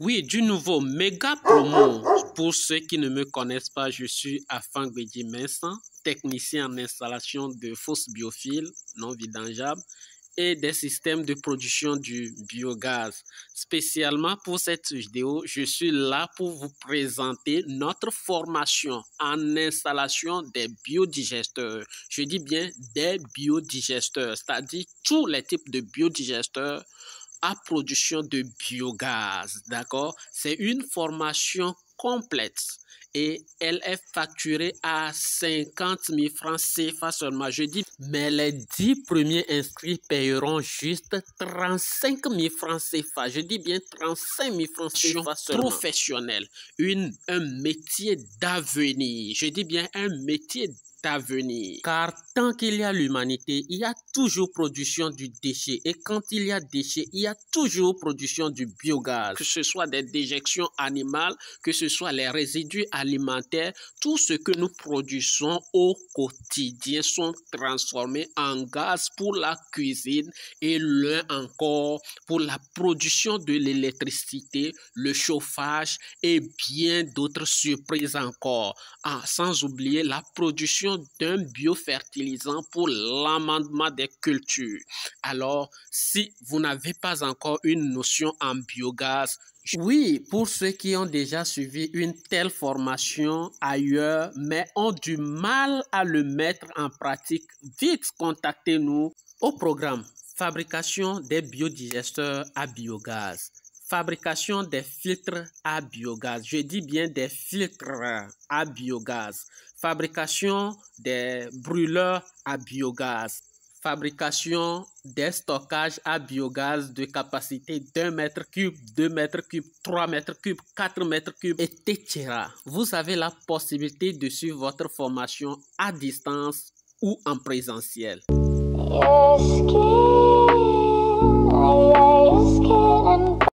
Oui, du nouveau méga promo. Pour ceux qui ne me connaissent pas, je suis Afan Gwedi technicien en installation de fausses biophiles non vidangeables et des systèmes de production du biogaz. Spécialement pour cette vidéo, je suis là pour vous présenter notre formation en installation des biodigesteurs. Je dis bien des biodigesteurs, c'est-à-dire tous les types de biodigesteurs à production de biogaz. D'accord? C'est une formation complète et elle est facturée à 50 000 francs CFA seulement. Je dis, mais les 10 premiers inscrits payeront juste 35 000 francs CFA. Je dis bien 35 000 francs CFA seulement. Professionnel, une, un métier d'avenir. Je dis bien un métier venir. Car tant qu'il y a l'humanité, il y a toujours production du déchet. Et quand il y a déchet, il y a toujours production du biogaz. Que ce soit des déjections animales, que ce soit les résidus alimentaires, tout ce que nous produisons au quotidien sont transformés en gaz pour la cuisine et l'un encore pour la production de l'électricité, le chauffage et bien d'autres surprises encore. Ah, sans oublier la production d'un biofertilisant pour l'amendement des cultures. Alors, si vous n'avez pas encore une notion en biogaz, oui, pour ceux qui ont déjà suivi une telle formation ailleurs, mais ont du mal à le mettre en pratique, vite contactez-nous au programme Fabrication des biodigesteurs à biogaz fabrication des filtres à biogaz. Je dis bien des filtres à biogaz. Fabrication des brûleurs à biogaz. Fabrication des stockages à biogaz de capacité 2 mètres cube, 2 mètres cube, 3 mètres cube, 4 mètres cube, etc. Vous avez la possibilité de suivre votre formation à distance ou en présentiel.